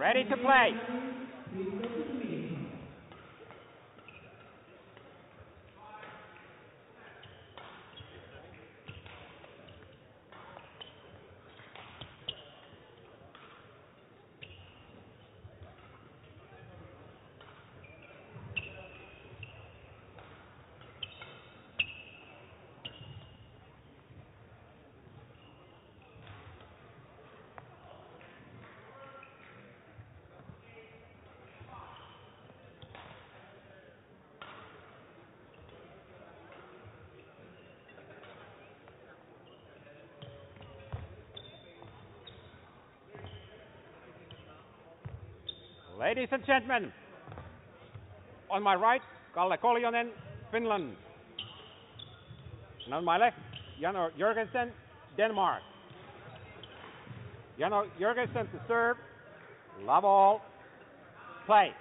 ready to play. Ladies and gentlemen, on my right, Kalle Koljonen, Finland. And on my left, Jan O Jørgensen, Denmark. Jan O Jørgensen to serve. Love all. Play.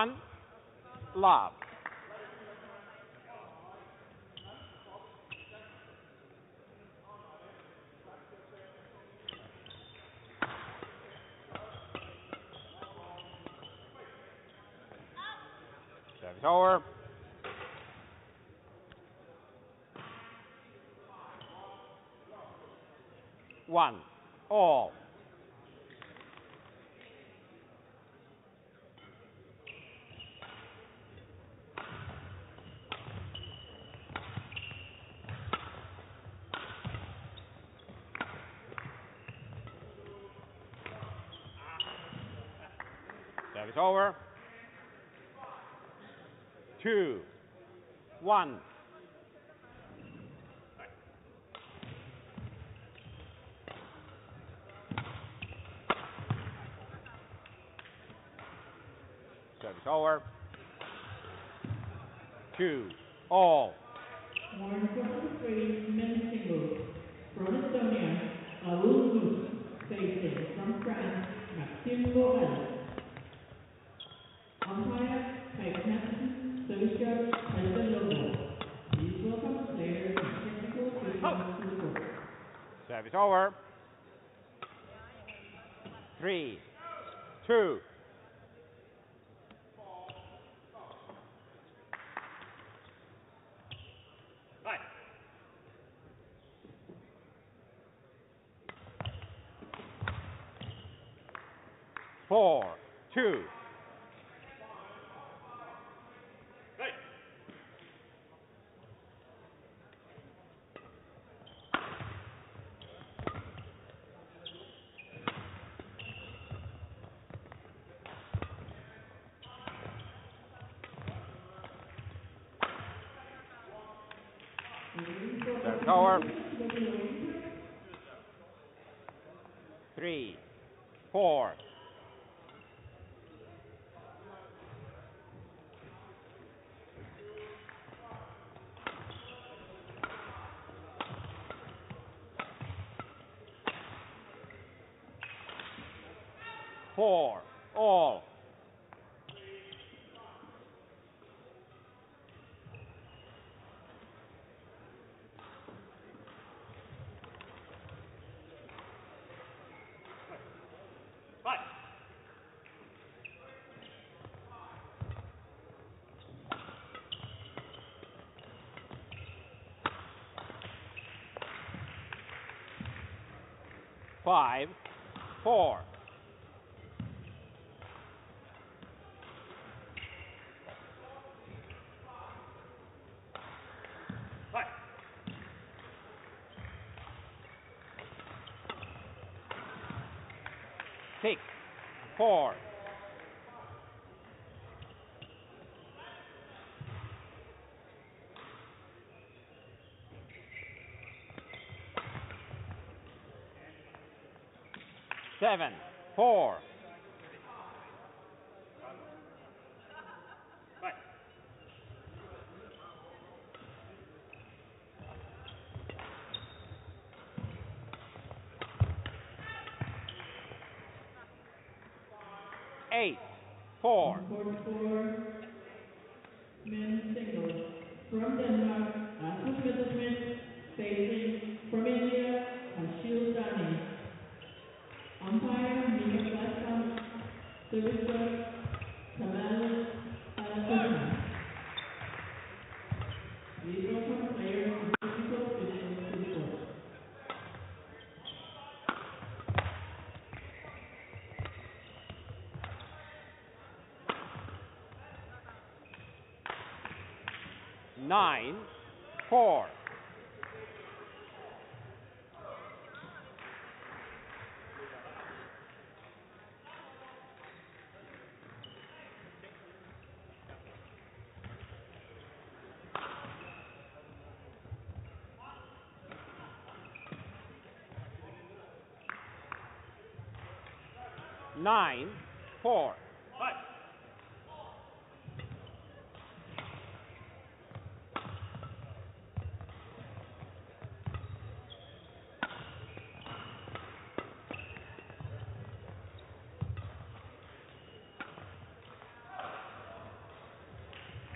One love. Service over. One all. Service over. Two, one. Service over. Two, all. One for three, men's singles. From Estonia, Raul Must, facing from France, Maxime Borel. Umpire, Mike Hansen, service judge, Helga Lobo. Please welcome players and technical officials to the court. Service over. Three, two. Four, two. Service over. Three, four. Four, all. Five, four. four. Eight, four. Men singles from Denmark, Rasmus Messerschmidt, facing from India. Spiritual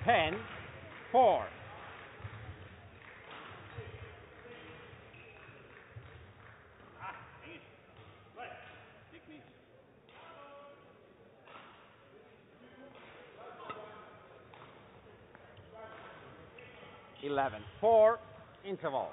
10 4. Eleven. Four interval.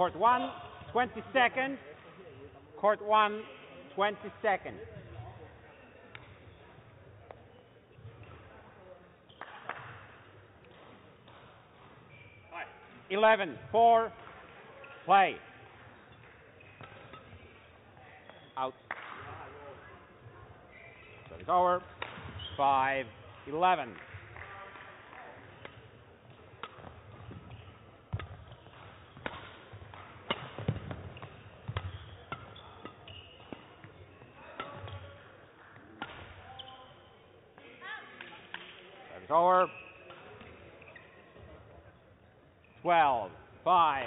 Court 1, 20 seconds. Court 1, 20 seconds. Eleven, four, play. Out. So it's over. Five, eleven. score 12 5.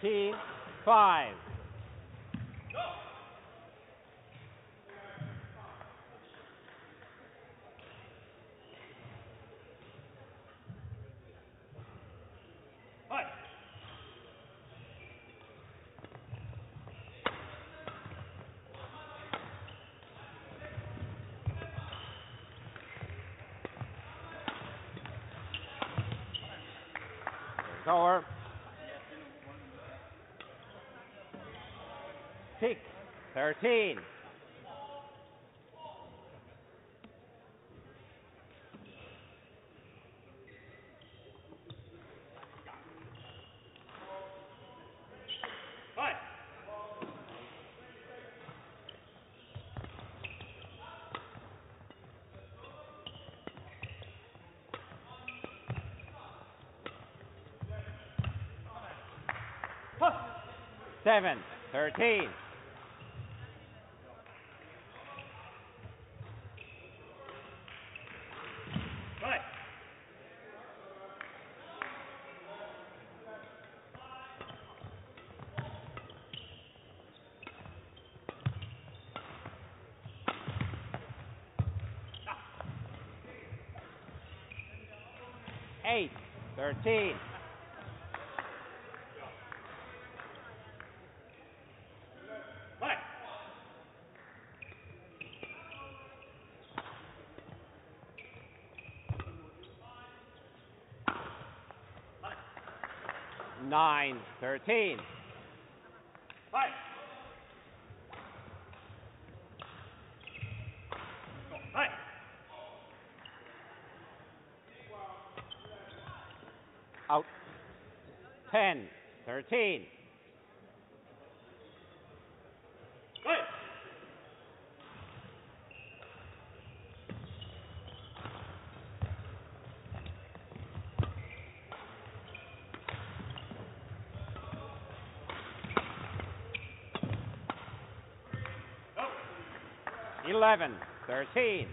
Thirteen, five. color. Peak 13. 13. Eight, thirteen. 9 13. Five. Out. 10 13. 11, 13.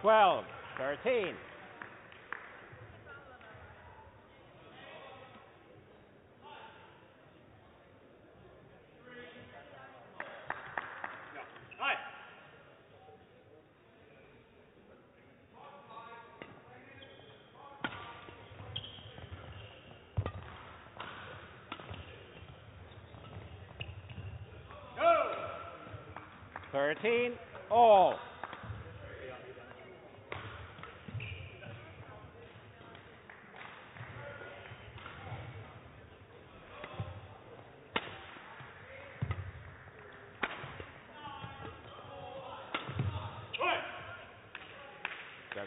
Twelve. 13. Thirteen.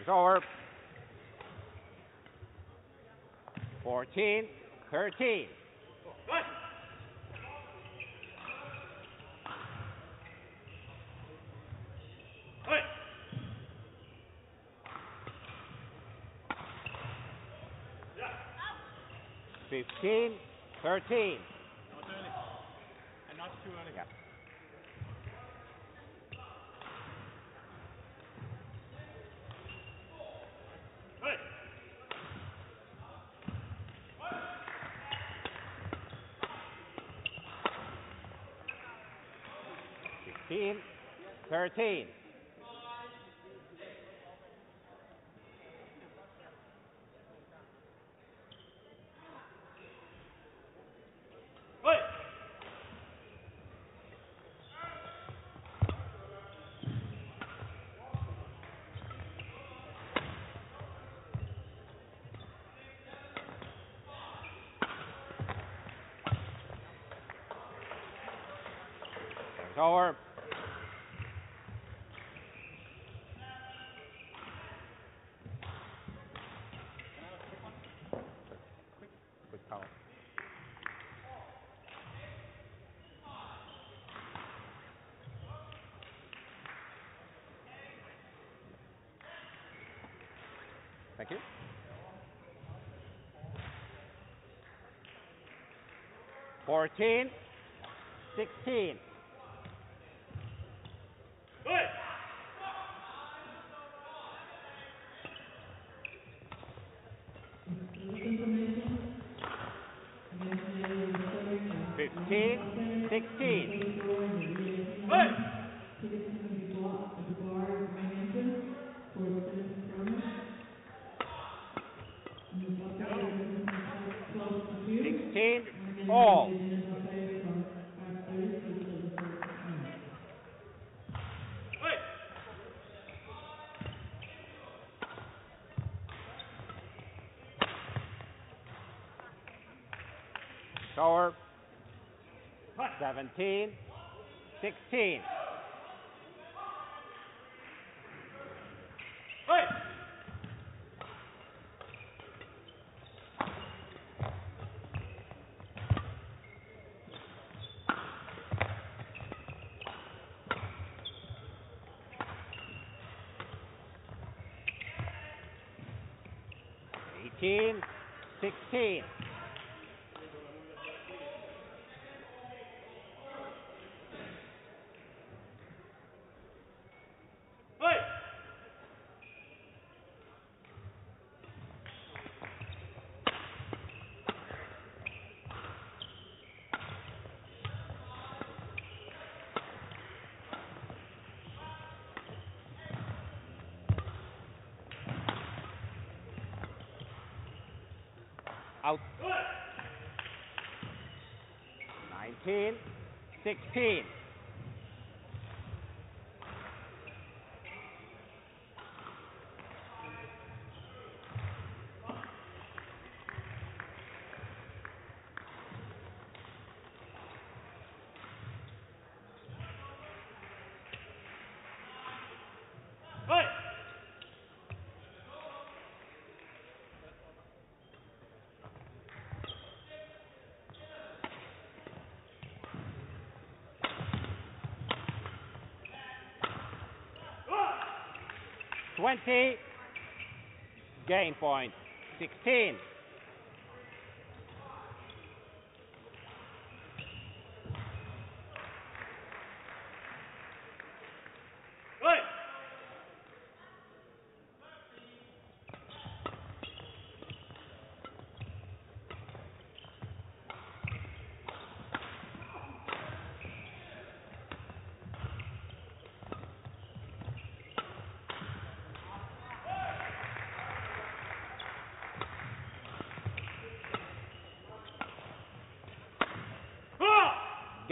Takes over. 14, 13. Good. Good. Fifteen, thirteen. 13. Over. Thank you. Fourteen, sixteen. 15, 16. Eighteen, sixteen. 16. 20 game point. 16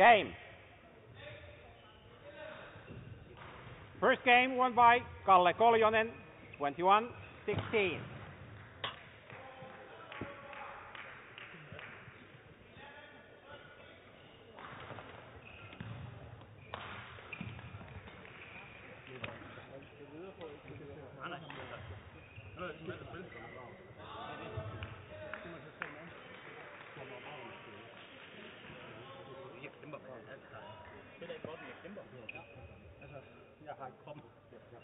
Game. First game won by Kalle Koljonen, alt det er ikke godt, jeg kæmper. Ja. Altså, jeg har ikke kroppen. Ja, ja.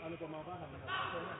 Kalau mau apa?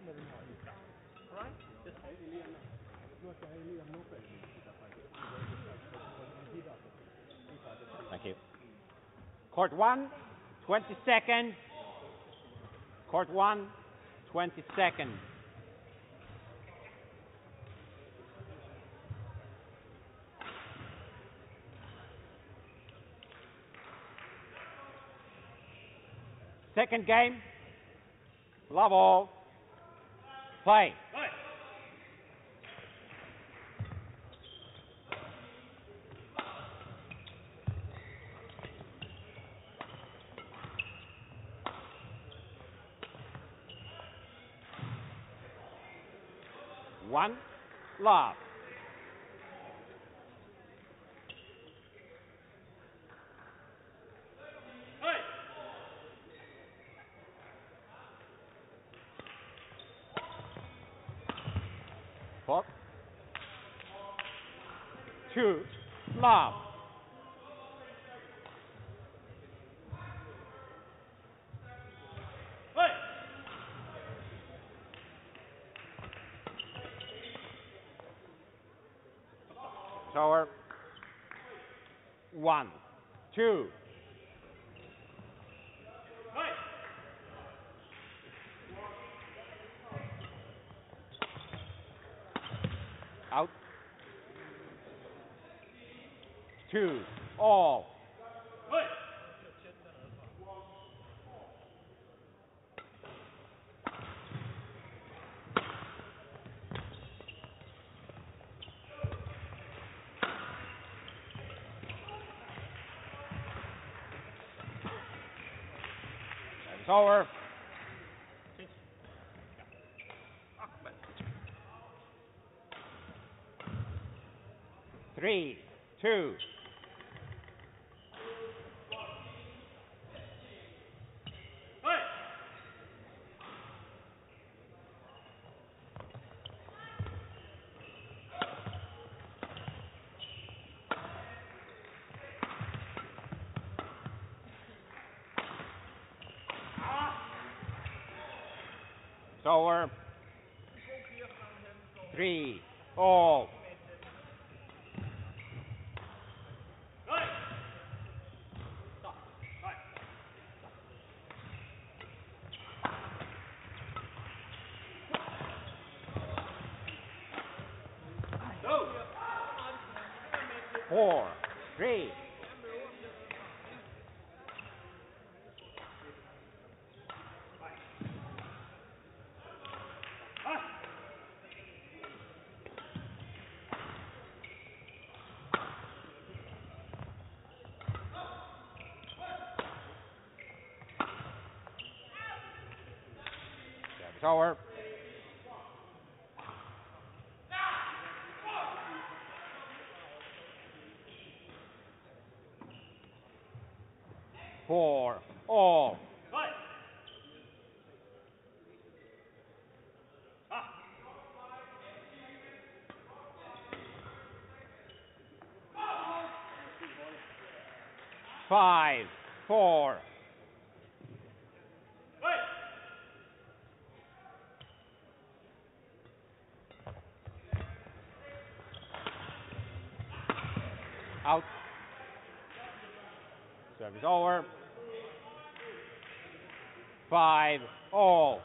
21 16. Thank you. Court 1, 20 seconds. Court 1, 20 seconds. Second game. Love all. Play. One. Love. Hey! Four. Two. Love. Tower. One. Two. Hey! Out. Two. All. Over. Three, two. It's over. Three. All. Right. Stop. Right. Go. Four. Three. Ah. Service. Four. All. Ah. Five. Four. Out. Service over. Five. All.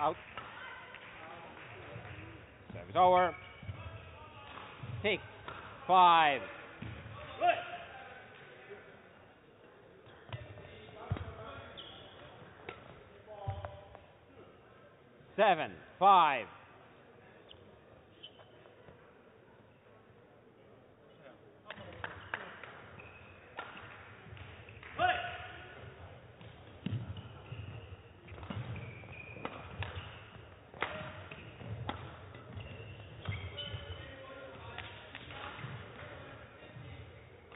Out. Service over. Six. Five. Right. Seven. Five.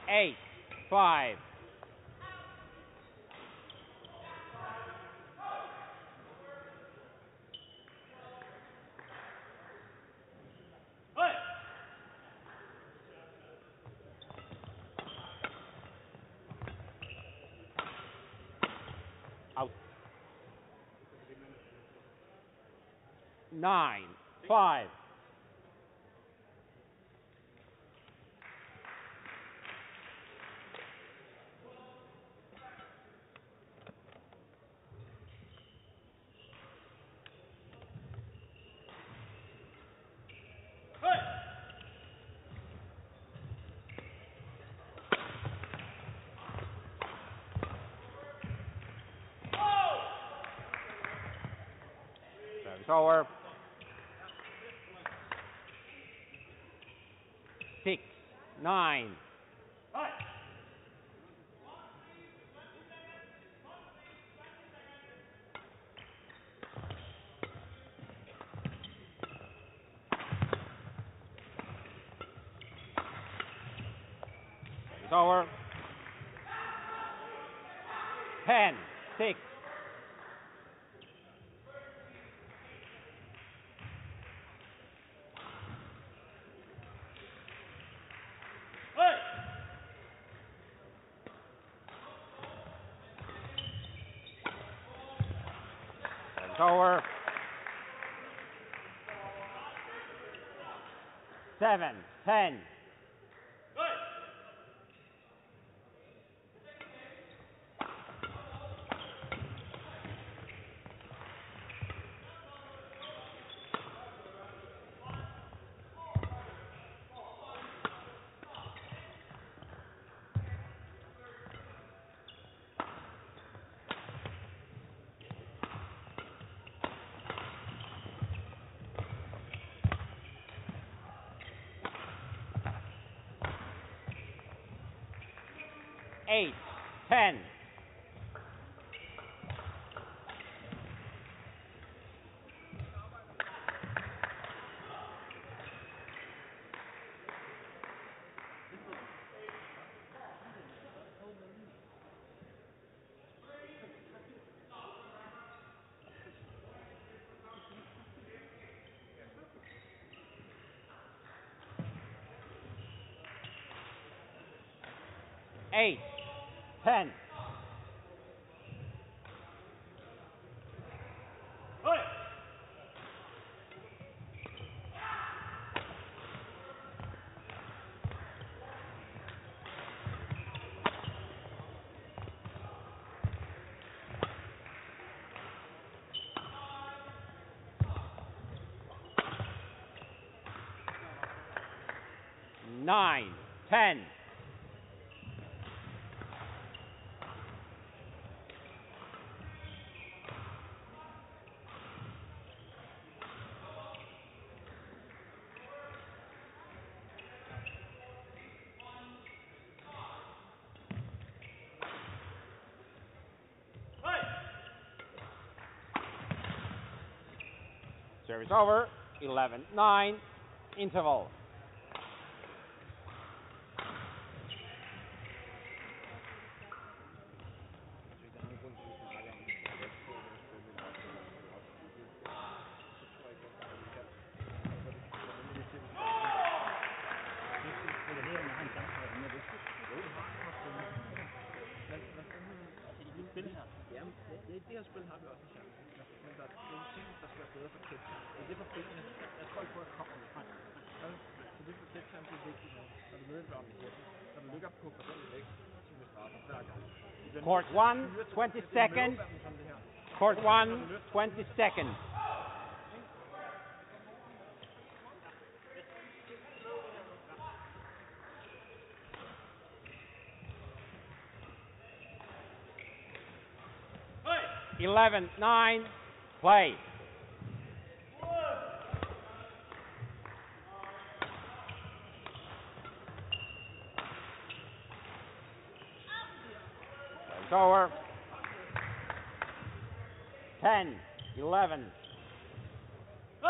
Eight. Five. Right. Out. Nine. Five. Right. Service over. Six. Nine. Right. Service over. Ten. Six. Right. Over. Seven. Ten. Eight, ten. Nine, ten. Hey! Service over. 11, 9. Interval. Cape Town. Det er det for spillene. Jeg tror ikke på, at kommer frem. Vel? Så det er for Cape Town, det er vigtigt. Når du ved, at du er på Når du ligger på den så bliver straffet hver gang. Court nødt- 1, det er 20 seconds. det nødt- som det her. Court 1, 20 seconds. 11, 9. Play. Over. 10, 11. Hey!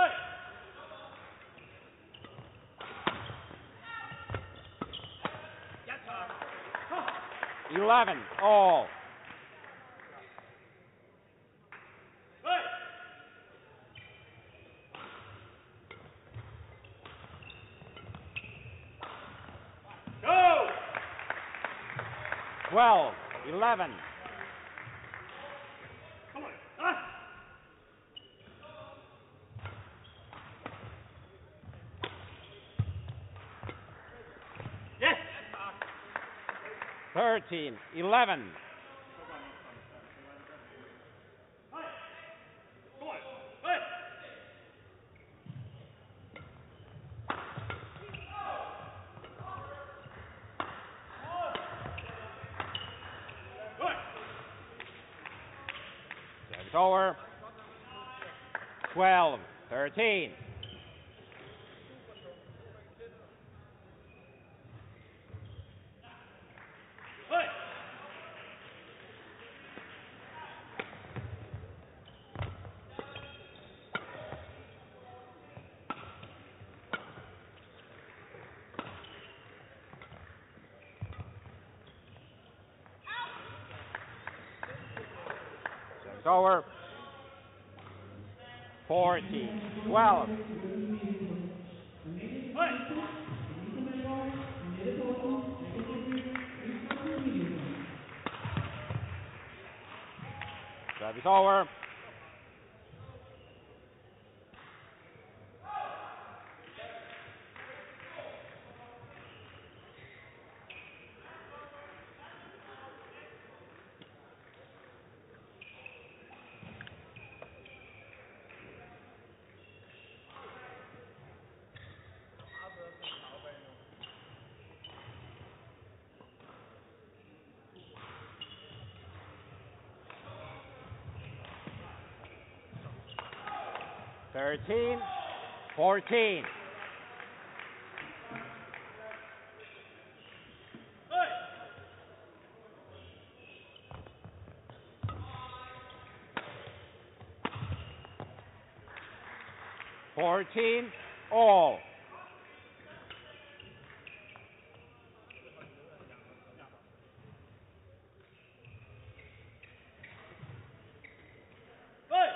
11, all. Hey! Go! 12, 11. Come on. Ah! Yes! 13, 11. Hey! Come on. Hey! Good. Service over. 12, 13. Hey! Service over. 14, 12. Hey! Service over. Thirteen, fourteen. Hey! Fourteen, all. Hey!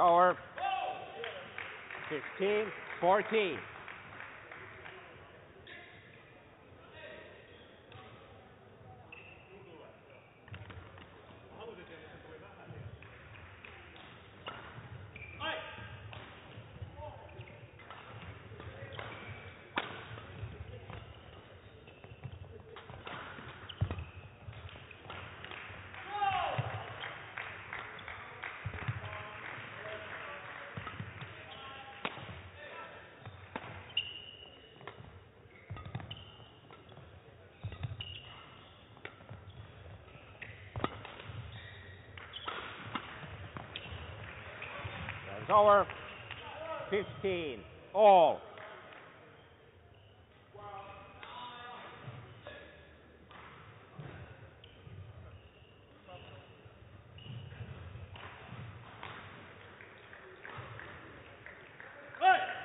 Over. 15, 14. Service over. 15, all. Hey!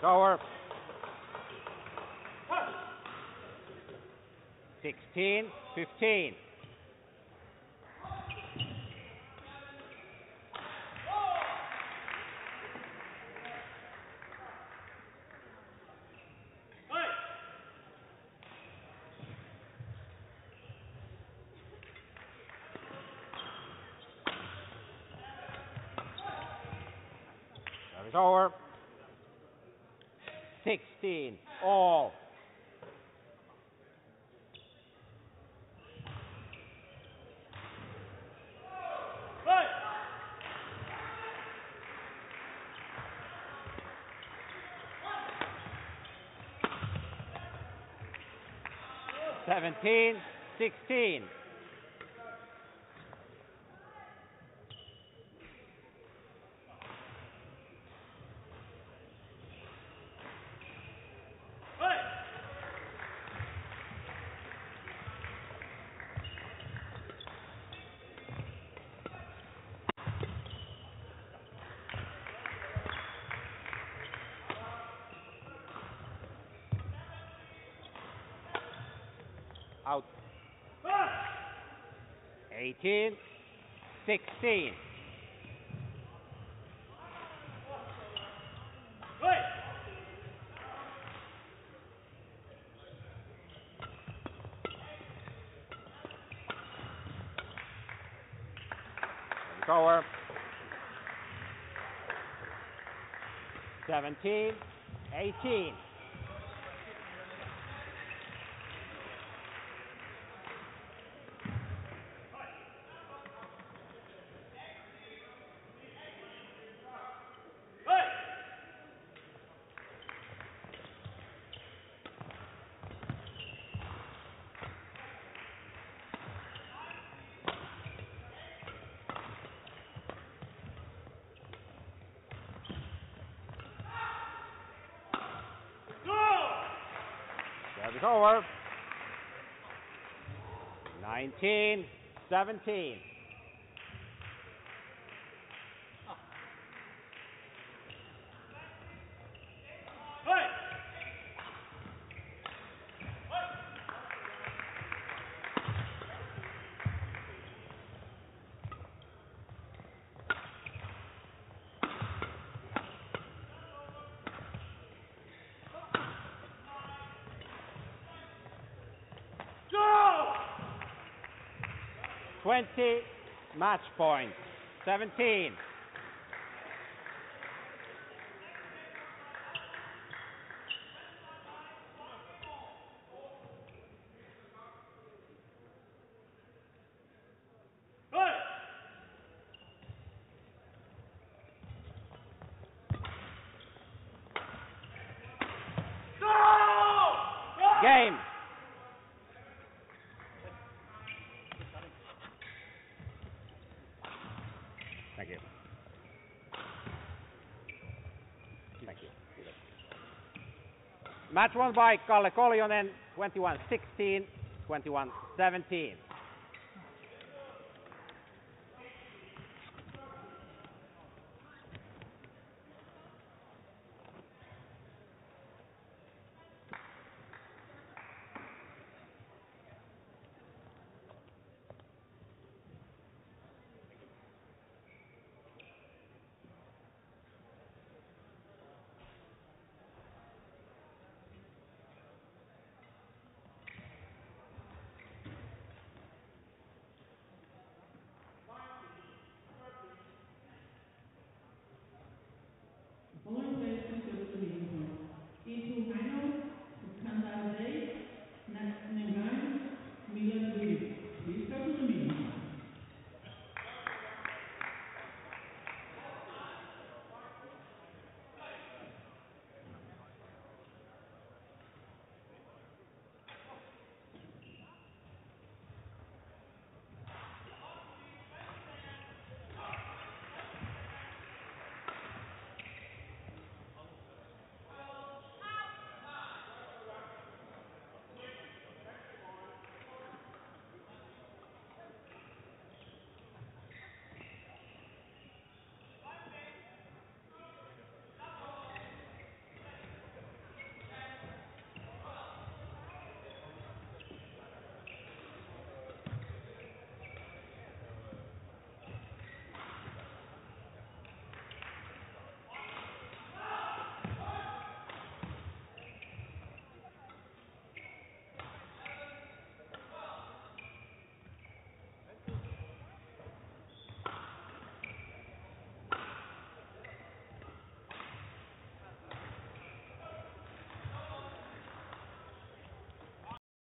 It's over. 16, 15. 17, 16. 18, 16. Hey! 17, 18. Hey! Go! Service over. 19, 17. 20, match points. 17. Hey! Go! Go! Game. Match won by Kalle Koljonen, 21-16, 21-17.